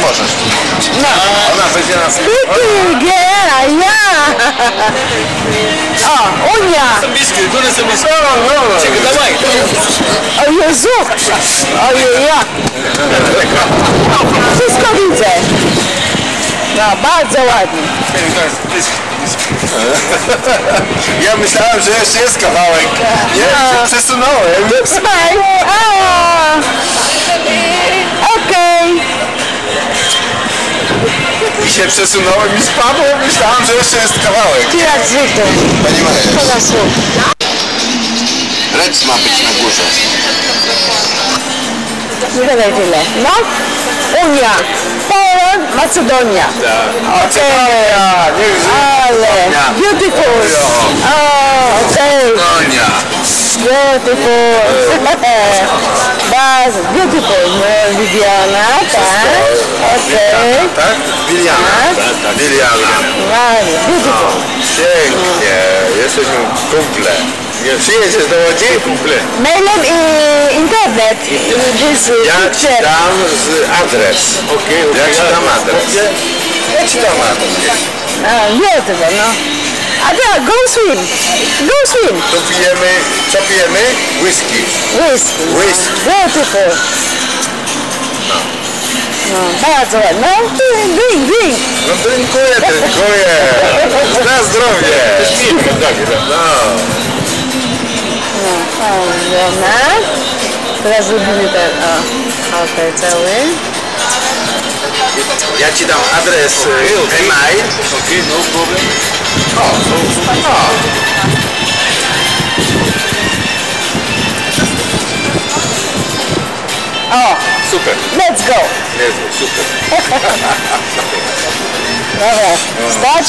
сможешь. А, на. Она потеряла. А, уня. Самбиски, куда самбиски? Чека, давай. А я зуб. А я я. Все скажите. Да, бадзе ладно. Ja myślałem, że jeszcze jest Все Nie, przesunąłem. It's fine. I się przesunąłem i spadłem. Myślałem, że jeszcze jest kawałek. Ty jak zwykle. Pani Maja. Szkoda słów. Rec ma być na górze. Nie gadaj tyle. No. Unia. Poland, Macedonia. Okej. Ja, niech żyje. Ale. Beautiful. Okej. Donia. Beautiful. Bardzo beautiful. No, Viviana, tak. Okej. Tak? Biliana. Tak. Biliana. Bardzo beautiful. Pięknie. Jesteśmy kumple. Nie przyjedziesz do Łodzi? Kumple. Mailem i internet. Ja ci dam z adres. Okej, Ja ci dam adres. Ja ci dam adres. Ah, beautiful, no. Ada, go swim. Go swim. Tu pijemy, co pijemy? Whisky. Whisky. Whisky. Beautiful. No, bardzo ładnie. No, drink, drink. No dziękuję, dziękuję. Na zdrowie. No. No, fajna. Teraz robimy ten, o, okej, cały. Ja ci dam adres e, e-mail. Okej, no problem. Oh, super. Let's go. Let's go, super. Uh-huh. Start.